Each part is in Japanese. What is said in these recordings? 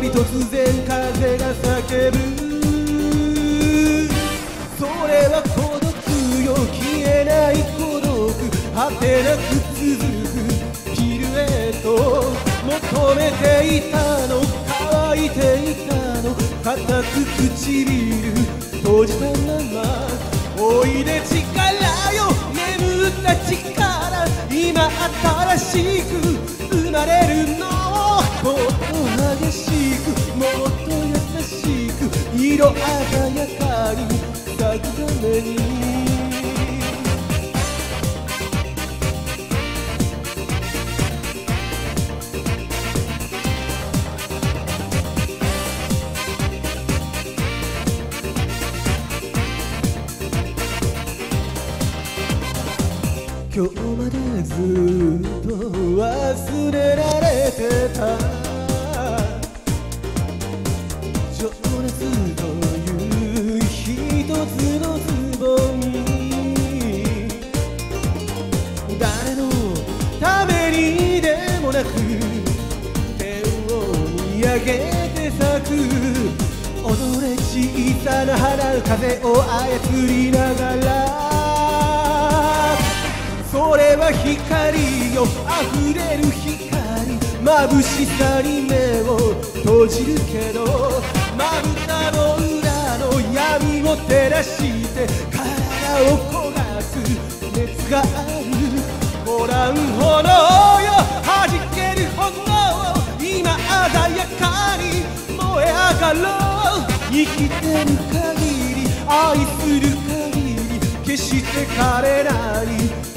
り突然風が叫ぶ。それは孤独よ消えない孤独。果てなく続く。ピルエット求めていたの。乾いていたの。固く唇。閉じたまま。おいで力よ眠った力。今新しく。咲くた。めに今日までずっと忘れられてた。誰のためにでもなく天を見上げて咲く。踊れ小さな花風を操りながら。それは光よ溢れる光。眩しさに目を閉じるけどまぶたの裏の闇を照らして体を焦がす熱がある。炎よ弾ける炎今鮮やかに燃え上がろう生きてる限り愛する限り決して枯れない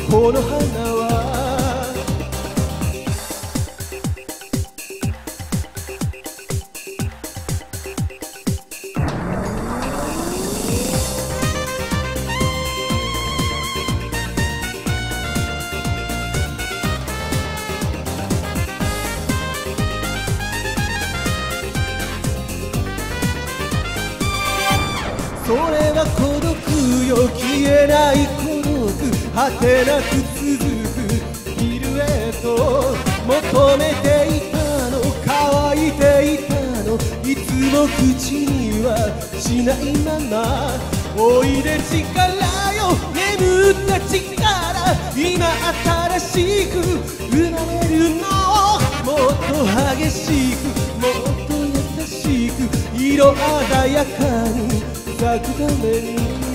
この花はよ消えない孤独果てなく続くビルエット求めていたの乾いていたのいつも口にはしないままおいで力よ眠った力今新しく生まれるのをもっと激しくもっと優しく色鮮やかに咲くために